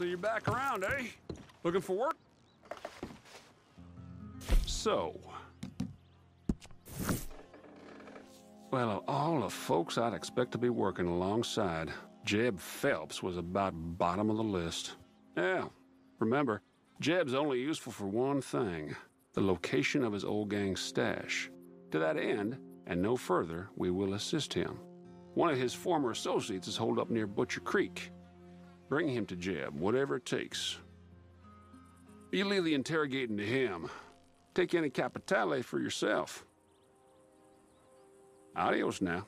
So you're back around, eh? Looking for work? So. Well, of all the folks I'd expect to be working alongside, Jeb Phelps was about bottom of the list. Yeah, remember, Jeb's only useful for one thing the location of his old gang's stash. To that end, and no further, we will assist him. One of his former associates is holed up near Butcher Creek. Bring him to Jeb, whatever it takes. You leave the interrogating to him. Take any capitale for yourself. Adios now.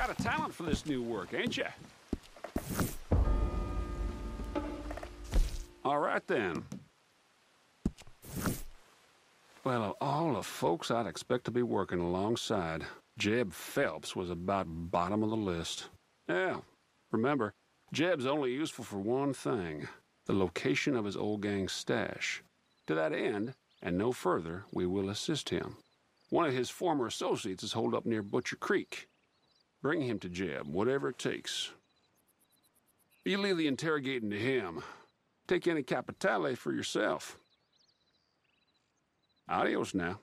Got a talent for this new work, ain't ya? All right then. Well, of all the folks I'd expect to be working alongside, Jeb Phelps was about bottom of the list. Yeah, remember, Jeb's only useful for one thing the location of his old gang's stash. To that end, and no further, we will assist him. One of his former associates is holed up near Butcher Creek. Bring him to Jeb, whatever it takes. You leave the interrogating to him. take any capitale for yourself. Adios now.